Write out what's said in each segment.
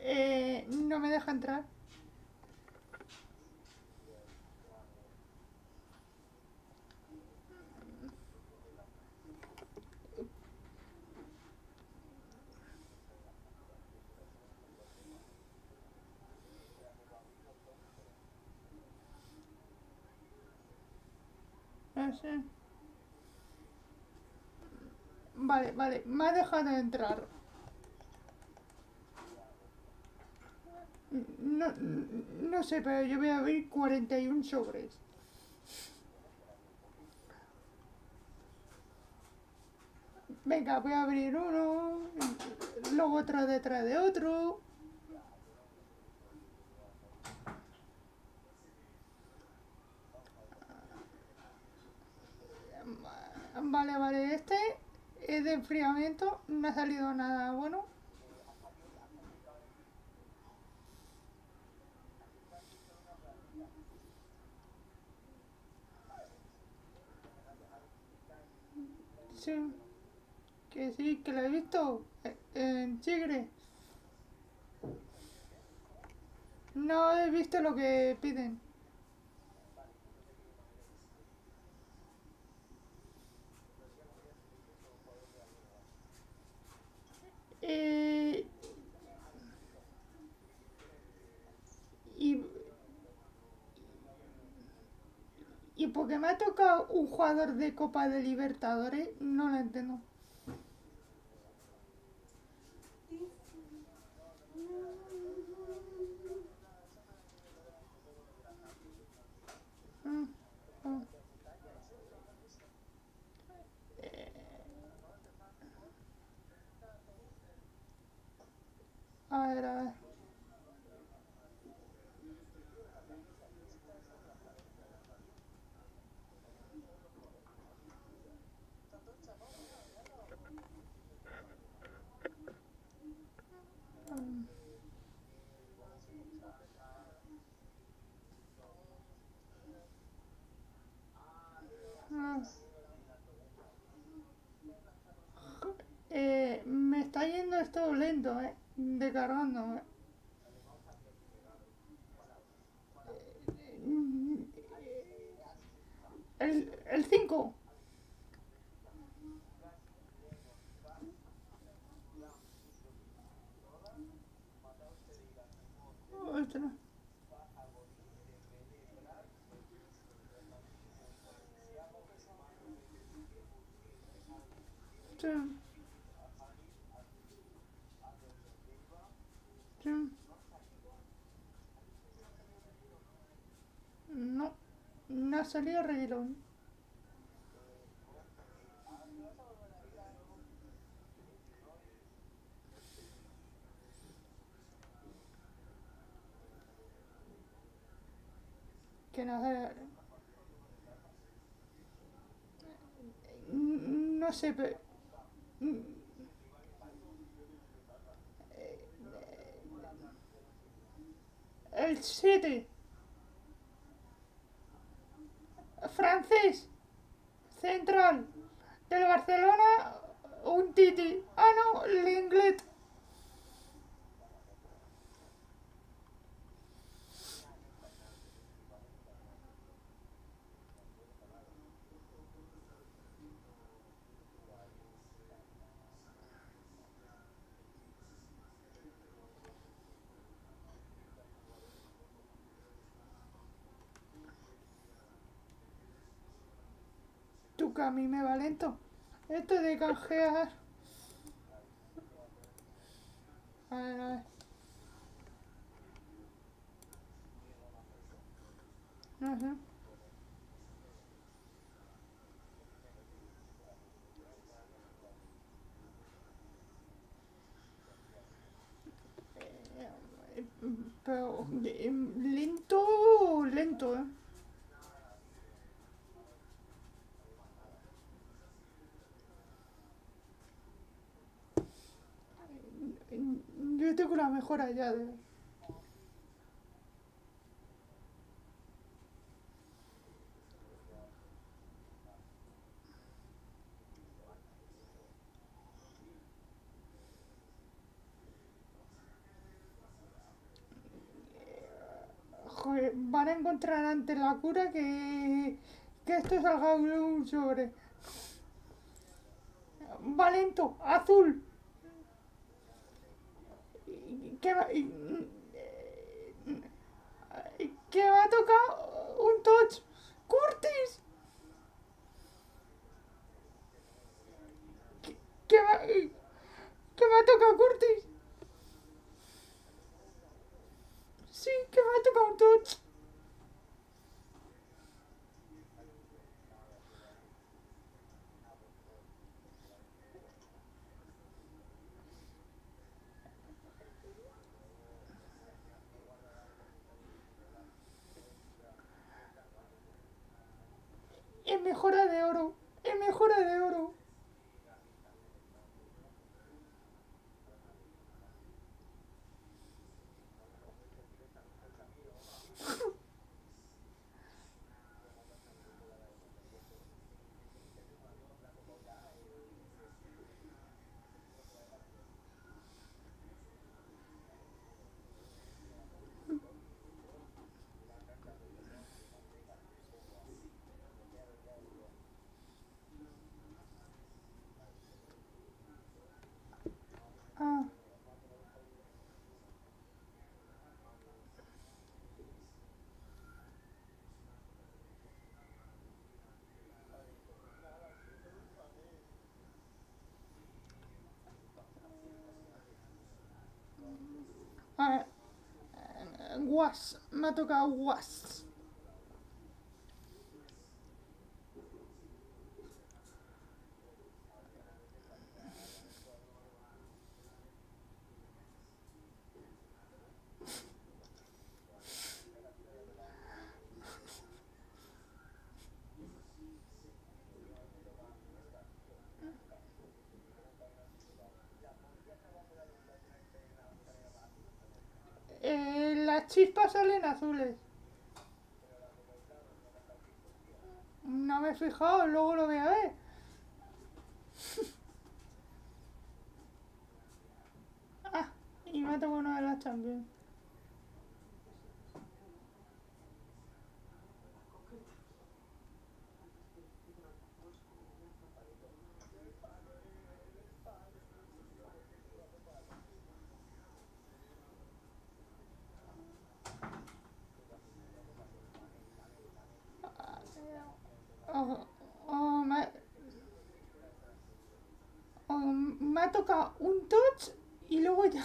Eh, no me deja entrar. Vale, vale, me ha dejado entrar. No, no sé, pero yo voy a abrir 41 sobres. Venga, voy a abrir uno, luego otro detrás de otro. Vale, vale, este es de enfriamiento, no ha salido nada bueno. Sí, que sí, que lo he visto eh, en Chigre. No he visto lo que piden. Eh, y, y porque me ha tocado un jugador de Copa de Libertadores, no lo entiendo. Mm, mm. Eh, A ver, a ver. Mm. Ah. Eh, me está yendo esto lento, eh, de cargando, eh. El, el 5. Ostras. Sí. No, no ha salido Reguilón. Que no sé. No sé, pero. El 7. Francés. Central. Del Barcelona. Un Titi. Ah, no, Linglet. A mí me va lento. Esto de canjear. A ver, eh, lento, lento, eh. Una mejora ya de... Joder, van a encontrar antes la cura que, que esto salga un sobre. Valento, azul. Que que va a tocar un touch. Curtis. Que, que va, que va a tocar Curtis. Sí, que va a tocar un touch. Es mejora de oro. Es mejora de oro. Ah. A ver. Eh, Was. Me ha tocado Was. Eh, las chispas salen azules. No me he fijado, luego lo voy a ver. ah, y me ha tocado una de las Champions. Tocado un touch y luego ya.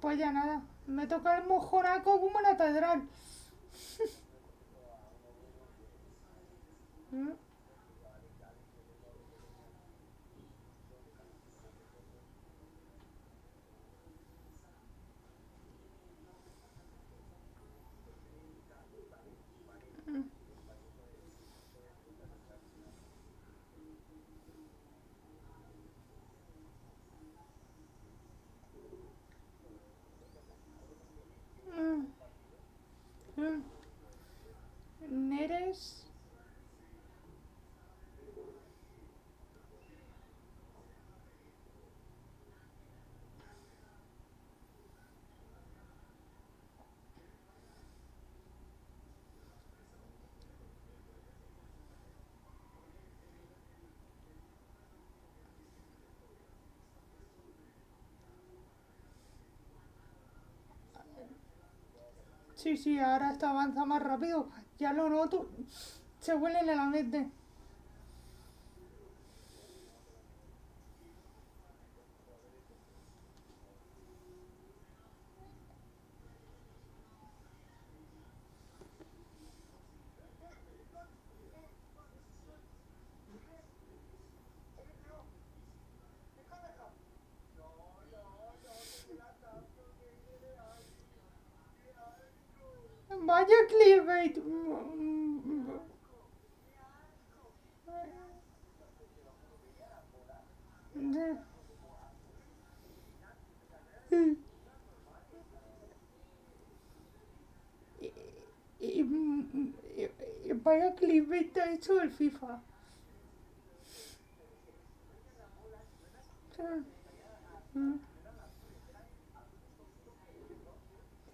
Pues ya nada, me toca el mojonaco como una catedral. ¿Mm? Mm. Mm. Mm. Neres. Sí, sí, ahora esto avanza más rápido. Ya lo noto. Se huele en la mente. Vaya clickbait ha hecho el FIFA. Mm.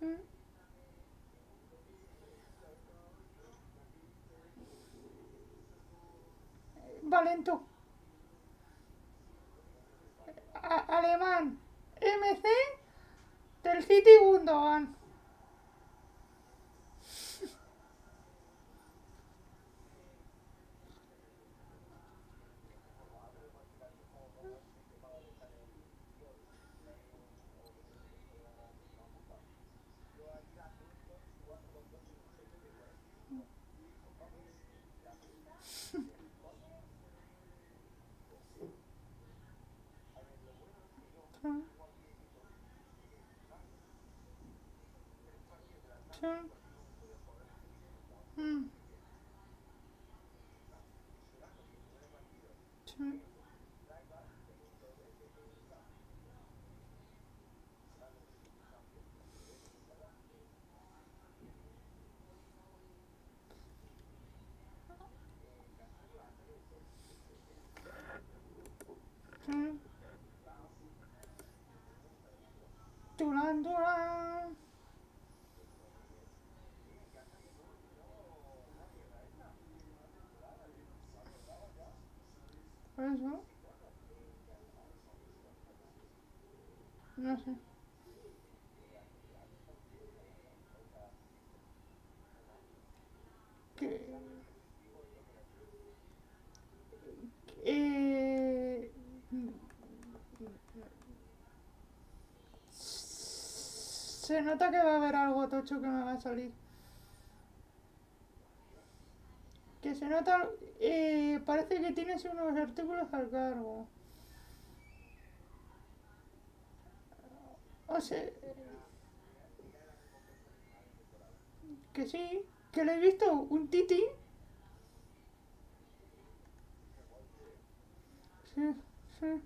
Mm. Alemán. MC del City Gundogan. Mm. Sí. Mm. Sí. Sí. Durán, Durán. Por eso. No sé. Que... Eh... Se nota que va a haber algo tocho que me va a salir. Que se nota... Eh, parece que tienes unos artículos al cargo. O sea... Que sí, que le he visto un titi. Sí, sí.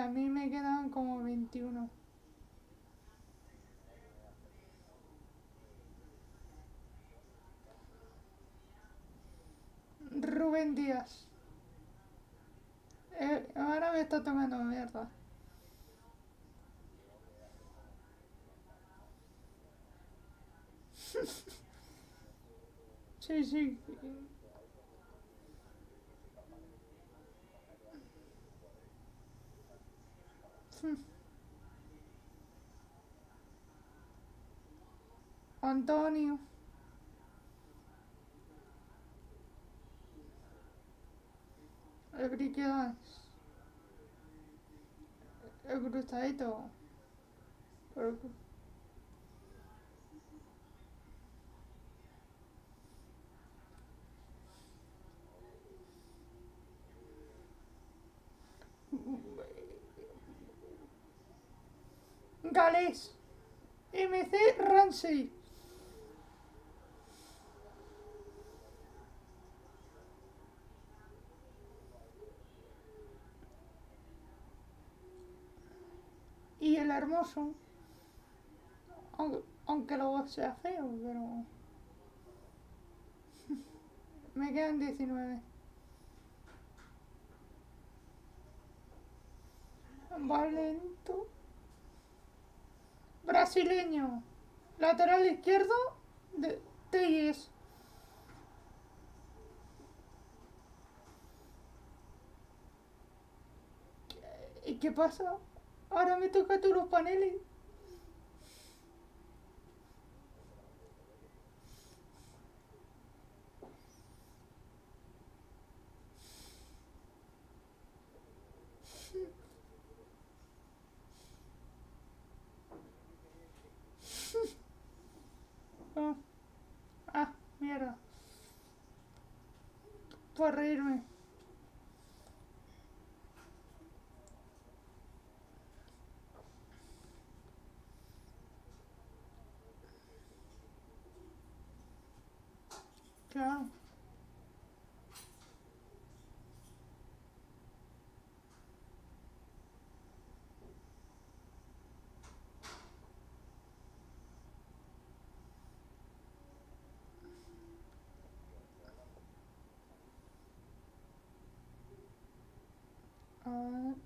A mí me quedan como 21. Rubén Díaz. Eh, ahora me está tomando mierda. Sí, sí. Antonio. El briquedas. El cruzadito. Pero- Gales. MC Ramsey. Y el hermoso. Aunque, aunque luego sea feo, pero. Me quedan 19. Valento. Brasileño. Lateral izquierdo de Telles. ¿Y qué pasa? Ahora me toca todos los paneles. mierda. Por reírme. 嗯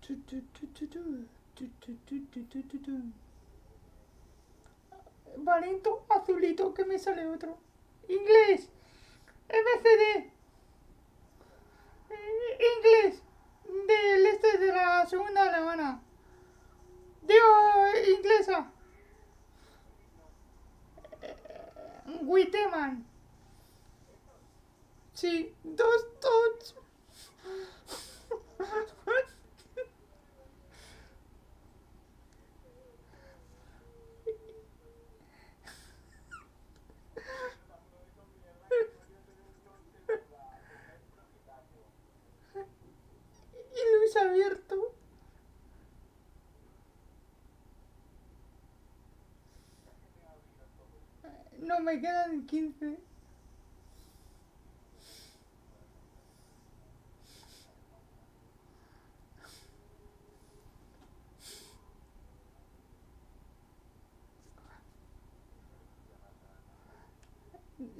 嘟嘟嘟嘟嘟嘟嘟嘟嘟嘟嘟嘟 Valento, azulito, que me sale otro. Inglés. MCD. Eh, Inglés. Del este de la segunda alemana. Digo, eh, inglesa. Eh, Witteman. Sí, dos, dos. Me quedan 15.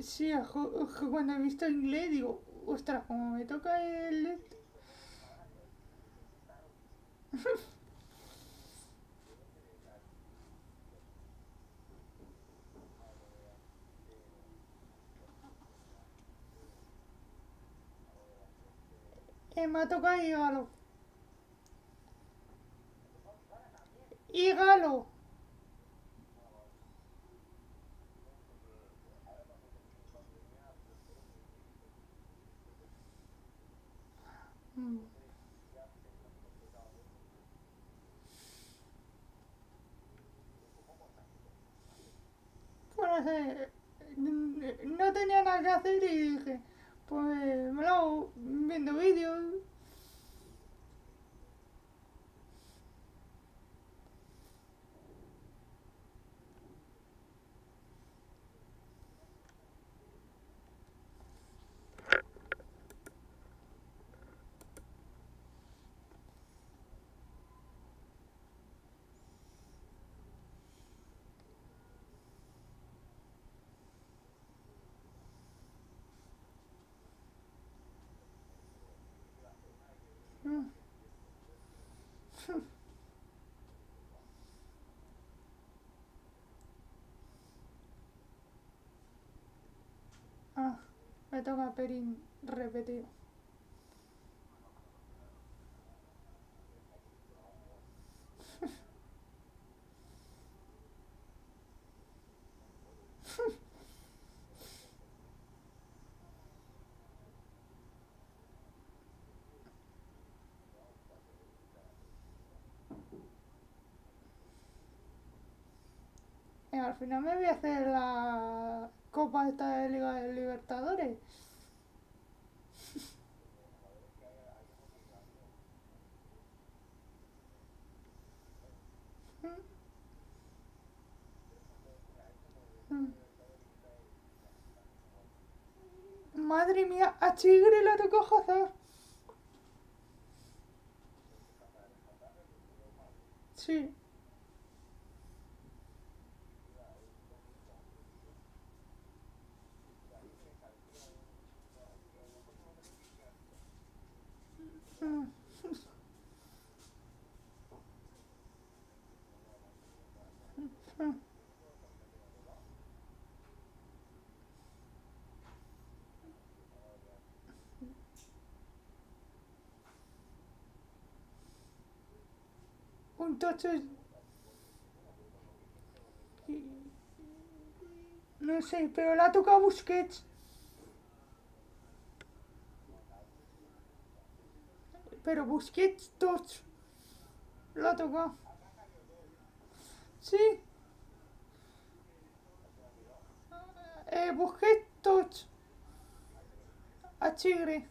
Sí, cuando he visto inglés digo, ostras, como me toca el... este". Eh, ha tocado hígalo. Hígalo. Pues n- no tenía nada que hacer y dije, pues me lo hago viendo vídeos. Mm. Ah, me toca Perín repetido. Al final me voy a hacer la Copa esta de Liga de Libertadores. Madre mía, a Chigre la tocó Hazard. Sí. Y- No sé, pero la ha tocado Busquets. Pero Busquets toch. La ha tocado. Sí. Eh, Busquets toch. A Chigre.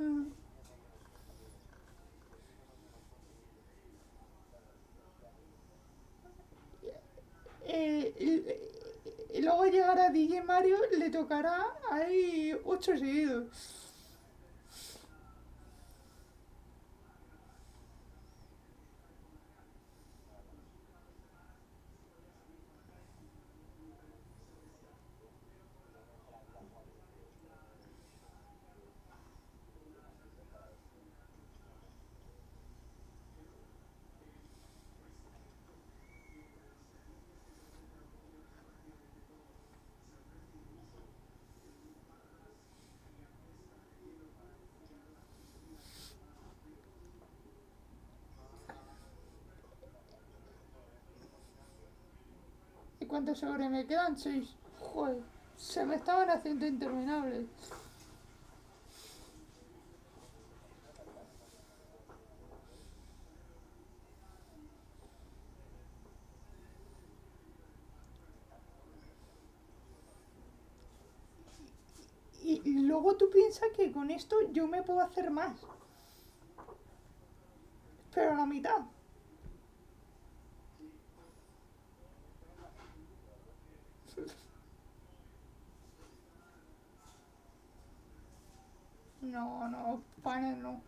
Mm. Eh, y, y DJ Mario, le tocará ahí ocho seguidos. Cuántos sobres me quedan? Seis. Joder, se me estaban haciendo interminables. Y, y luego tú piensas que con esto yo me puedo hacer más. Pero la mitad. No, no, panel no.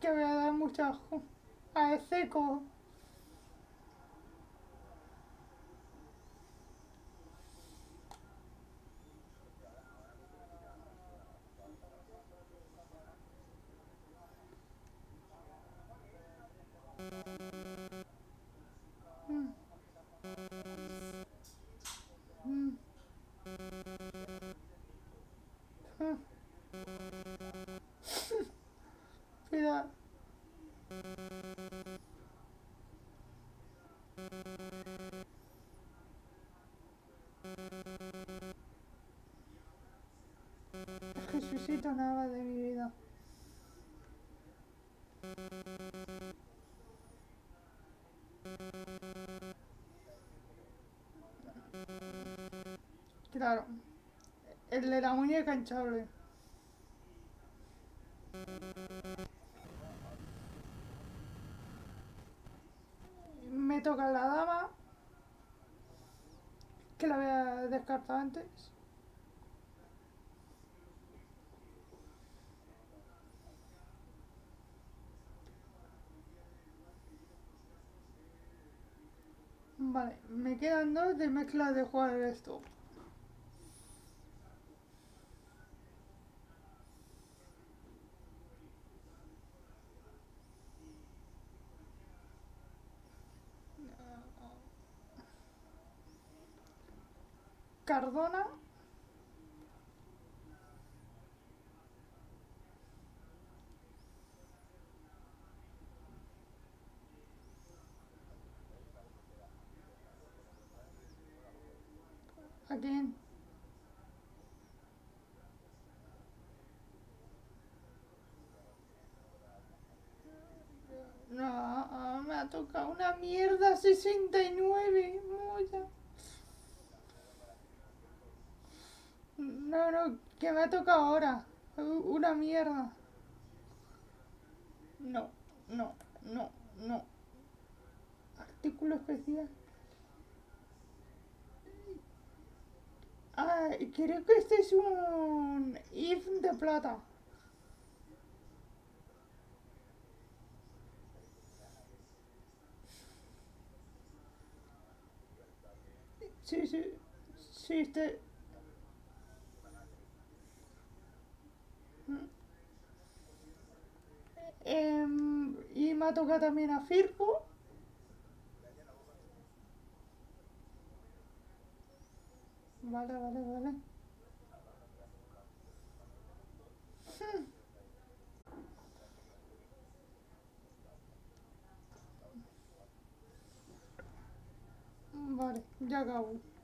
Que voy a dar mucho asco. A seco. Jesucito nada de mi vida. Claro. El de la muñeca hinchable. Me toca la dama. Que la había descartado antes. Vale, me quedan dos de mezcla de jugar esto. Cardona. No, me ha tocado una mierda 69. Moya. No, no, que me ha tocado ahora. Una mierda. No, no, no, no. Artículo especial. Ah, creo que este es un if de plata. Sí, sí, sí, este... Em, y me ha tocado también a Firpo. Vale, vale, vale. Hmm. Vale, ya acabo.